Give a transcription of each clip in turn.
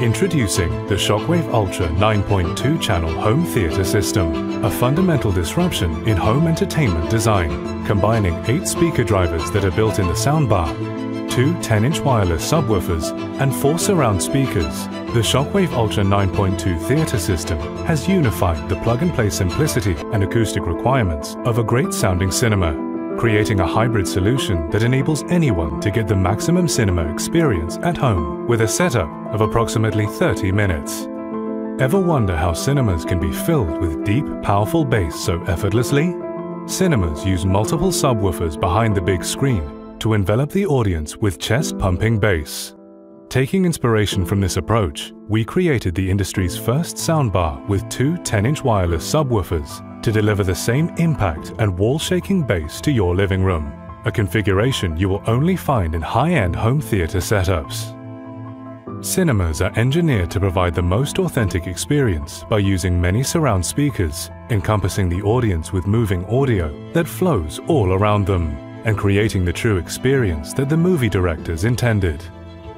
Introducing the Shockwafe Ultra 9.2 channel home theater system, a fundamental disruption in home entertainment design, combining eight speaker drivers that are built in the soundbar, two 10-inch wireless subwoofers, and four surround speakers. The Shockwafe Ultra 9.2 theater system has unified the plug-and-play simplicity and acoustic requirements of a great sounding cinema creating a hybrid solution that enables anyone to get the maximum cinema experience at home with a setup of approximately 30 minutes. Ever wonder how cinemas can be filled with deep, powerful bass so effortlessly? Cinemas use multiple subwoofers behind the big screen to envelop the audience with chest-pumping bass. Taking inspiration from this approach, we created the industry's first soundbar with two 10-inch wireless subwoofers to deliver the same impact and wall-shaking bass to your living room, a configuration you will only find in high-end home theater setups. Cinemas are engineered to provide the most authentic experience by using many surround speakers, encompassing the audience with moving audio that flows all around them, and creating the true experience that the movie directors intended.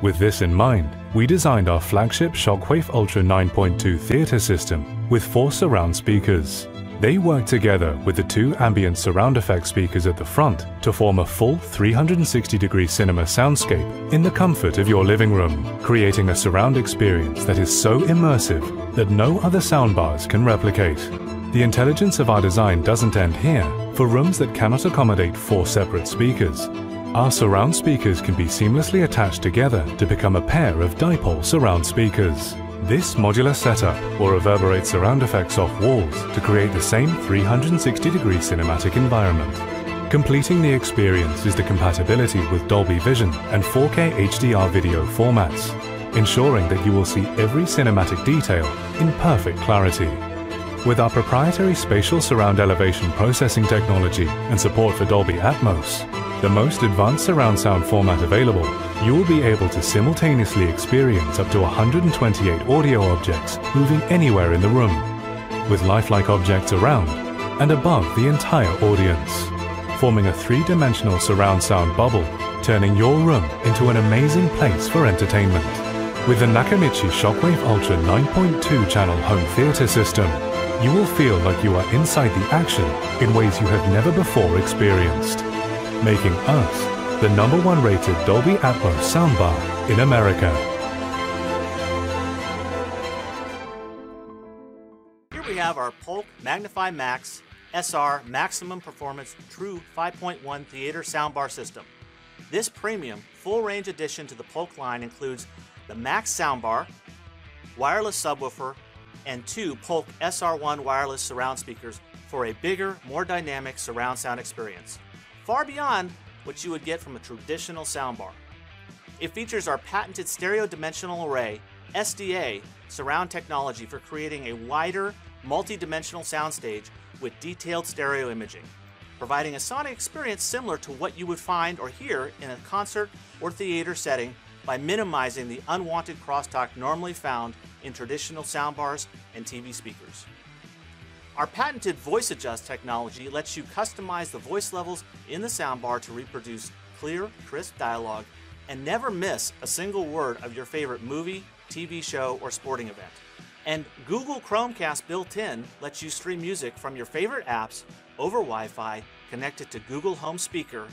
With this in mind, we designed our flagship Shockwafe Ultra 9.2 theater system with four surround speakers. They work together with the two ambient surround effect speakers at the front to form a full 360 degree cinema soundscape in the comfort of your living room, creating a surround experience that is so immersive that no other soundbars can replicate. The intelligence of our design doesn't end here. For rooms that cannot accommodate four separate speakers, our surround speakers can be seamlessly attached together to become a pair of dipole surround speakers. This modular setup will reverberate surround effects off walls to create the same 360 degree cinematic environment. Completing the experience is the compatibility with Dolby Vision and 4K HDR video formats, ensuring that you will see every cinematic detail in perfect clarity. With our proprietary spatial surround elevation processing technology and support for Dolby Atmos, the most advanced surround sound format available, you will be able to simultaneously experience up to 128 audio objects moving anywhere in the room, with lifelike objects around and above the entire audience, forming a three-dimensional surround sound bubble, turning your room into an amazing place for entertainment. With the Nakamichi Shockwafe Ultra 9.2 channel home theater system, you will feel like you are inside the action in ways you have never before experienced making us the number one rated Dolby Atmos soundbar in America. Here we have our Polk MagniFi Max SR Maximum Performance True 5.1 Theater Soundbar System. This premium full range addition to the Polk line includes the Max soundbar, wireless subwoofer, and two Polk SR1 wireless surround speakers for a bigger, more dynamic surround sound experience far beyond what you would get from a traditional soundbar. It features our patented stereo dimensional array, SDA, surround technology for creating a wider, multi-dimensional soundstage with detailed stereo imaging, providing a sonic experience similar to what you would find or hear in a concert or theater setting by minimizing the unwanted crosstalk normally found in traditional soundbars and TV speakers. Our patented Voice Adjust technology lets you customize the voice levels in the soundbar to reproduce clear, crisp dialogue and never miss a single word of your favorite movie, TV show, or sporting event. And Google Chromecast built in lets you stream music from your favorite apps over Wi Fi connected to Google Home Speaker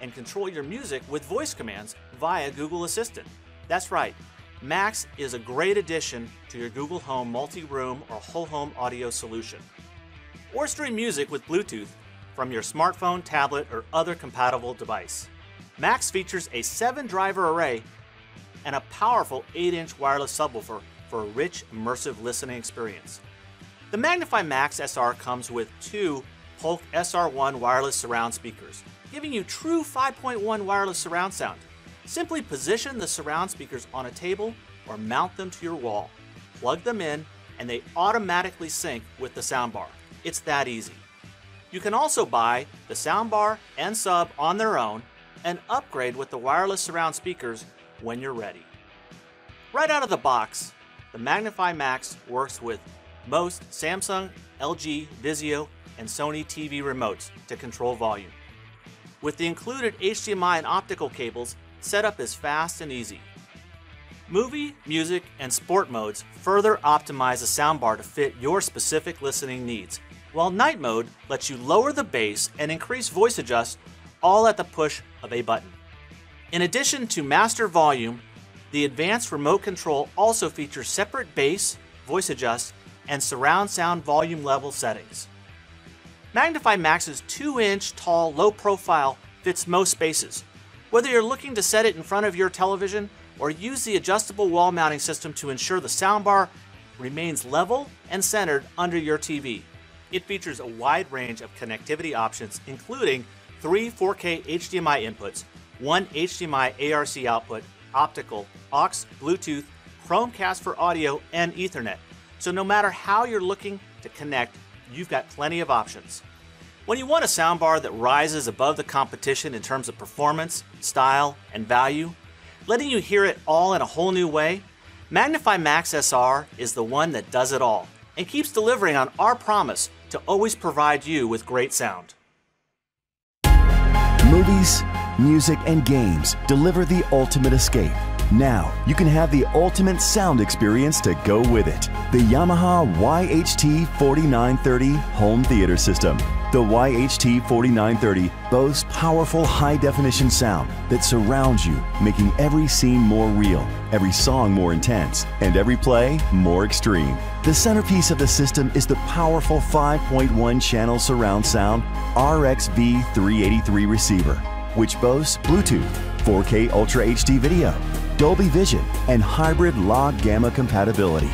and control your music with voice commands via Google Assistant. That's right, Max is a great addition to your Google Home multi room or whole home audio solution or stream music with Bluetooth from your smartphone, tablet, or other compatible device. Max features a 7 driver array and a powerful 8 inch wireless subwoofer for a rich, immersive listening experience. The MagniFi Max SR comes with two Polk SR1 wireless surround speakers, giving you true 5.1 wireless surround sound. Simply position the surround speakers on a table or mount them to your wall. Plug them in, and they automatically sync with the soundbar. It's that easy. You can also buy the soundbar and sub on their own and upgrade with the wireless surround speakers when you're ready. Right out of the box, the MagniFi Max works with most Samsung, LG, Vizio, and Sony TV remotes to control volume. With the included HDMI and optical cables, setup is fast and easy. Movie, music, and sport modes further optimize the soundbar to fit your specific listening needs, while night mode lets you lower the bass and increase voice adjust all at the push of a button. In addition to master volume, the advanced remote control also features separate bass, voice adjust, and surround sound volume level settings. MagniFi Max's 2 inch tall, low profile fits most spaces. Whether you're looking to set it in front of your television or use the adjustable wall mounting system to ensure the soundbar remains level and centered under your TV. It features a wide range of connectivity options, including three 4K HDMI inputs, one HDMI ARC output, optical, aux, Bluetooth, Chromecast for audio, and Ethernet. So no matter how you're looking to connect, you've got plenty of options. When you want a soundbar that rises above the competition in terms of performance, style, and value, letting you hear it all in a whole new way, MagniFi Max SR is the one that does it all and keeps delivering on our promise to always provide you with great sound. Movies, music, and games deliver the ultimate escape. Now, you can have the ultimate sound experience to go with it. The Yamaha YHT 4930 Home Theater System. The YHT 4930 boasts powerful high definition sound that surrounds you, making every scene more real, every song more intense, and every play more extreme. The centerpiece of the system is the powerful 5.1 channel surround sound RXV 383 receiver, which boasts Bluetooth, 4K Ultra HD video, Dolby Vision, and hybrid log gamma compatibility.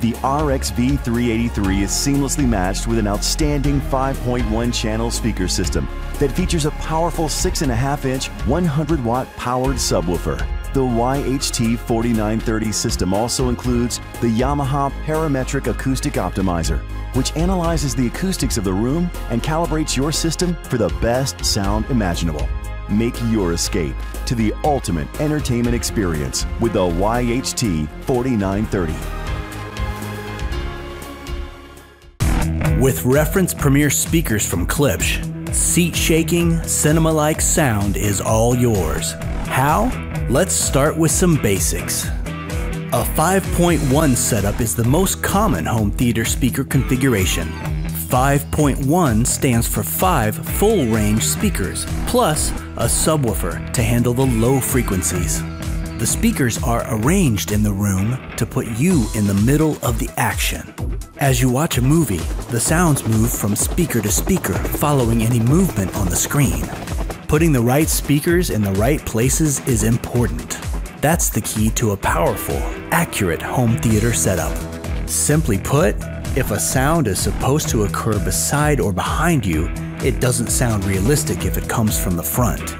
The RXV383 is seamlessly matched with an outstanding 5.1 channel speaker system that features a powerful 6.5 inch 100 watt powered subwoofer. The YHT4930 system also includes the Yamaha Parametric Acoustic Optimizer, which analyzes the acoustics of the room and calibrates your system for the best sound imaginable. Make your escape to the ultimate entertainment experience with the YHT4930. With reference premier speakers from Klipsch, seat shaking, cinema like sound is all yours. How? Let's start with some basics. A 5.1 setup is the most common home theater speaker configuration. 5.1 stands for 5 full range speakers, plus a subwoofer to handle the low frequencies. The speakers are arranged in the room to put you in the middle of the action. As you watch a movie, the sounds move from speaker to speaker following any movement on the screen. Putting the right speakers in the right places is important. That's the key to a powerful, accurate home theater setup. Simply put, if a sound is supposed to occur beside or behind you, it doesn't sound realistic if it comes from the front.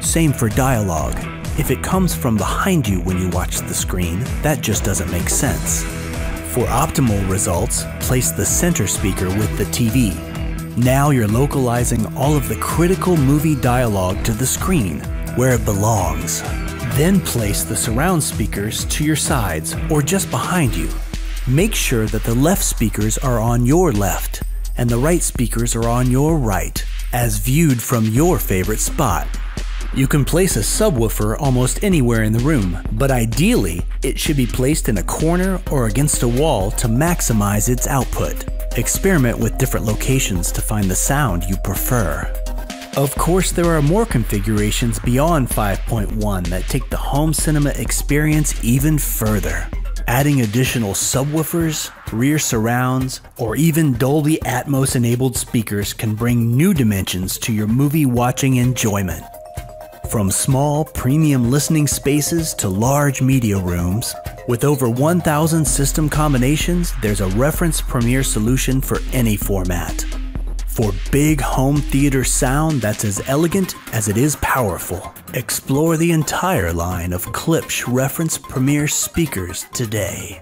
Same for dialogue. If it comes from behind you when you watch the screen, that just doesn't make sense. For optimal results, place the center speaker with the TV. Now you're localizing all of the critical movie dialogue to the screen, where it belongs. Then place the surround speakers to your sides or just behind you. Make sure that the left speakers are on your left and the right speakers are on your right, as viewed from your favorite spot. You can place a subwoofer almost anywhere in the room, but ideally, it should be placed in a corner or against a wall to maximize its output. Experiment with different locations to find the sound you prefer. Of course, there are more configurations beyond 5.1 that take the home cinema experience even further. Adding additional subwoofers, rear surrounds, or even Dolby Atmos enabled speakers can bring new dimensions to your movie watching enjoyment. From small, premium listening spaces to large media rooms, with over 1,000 system combinations, there's a reference premier solution for any format. For big home theater sound that's as elegant as it is powerful, explore the entire line of Klipsch reference premier speakers today.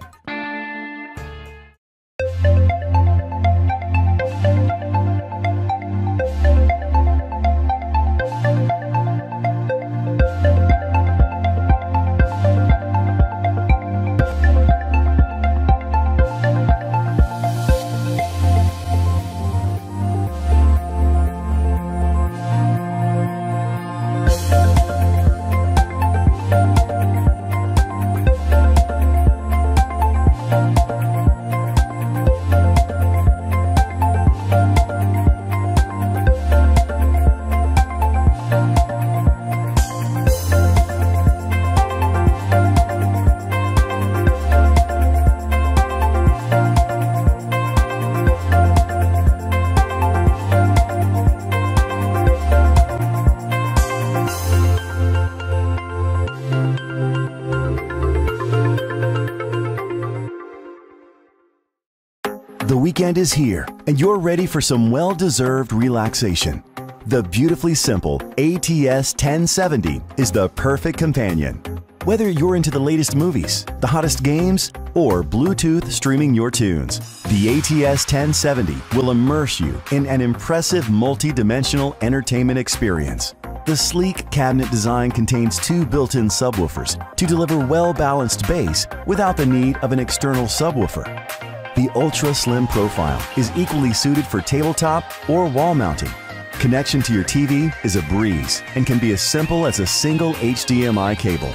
Weekend is here, and you're ready for some well deserved relaxation. The beautifully simple ATS 1070 is the perfect companion. Whether you're into the latest movies, the hottest games, or Bluetooth streaming your tunes, the ATS 1070 will immerse you in an impressive multi-dimensional entertainment experience. The sleek cabinet design contains two built-in subwoofers to deliver well-balanced bass without the need of an external subwoofer. The ultra slim profile is equally suited for tabletop or wall mounting. Connection to your TV is a breeze and can be as simple as a single HDMI cable.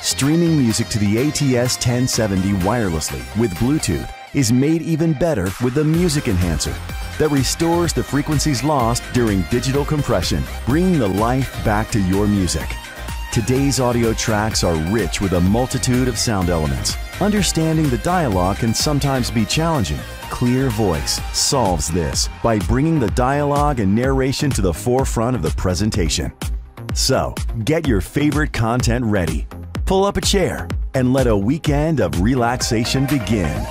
Streaming music to the ATS 1070 wirelessly with Bluetooth is made even better with the Music Enhancer that restores the frequencies lost during digital compression, bringing the life back to your music. Today's audio tracks are rich with a multitude of sound elements. Understanding the dialogue can sometimes be challenging. Clear Voice solves this by bringing the dialogue and narration to the forefront of the presentation. So, get your favorite content ready pull up a chair, and let a weekend of relaxation begin.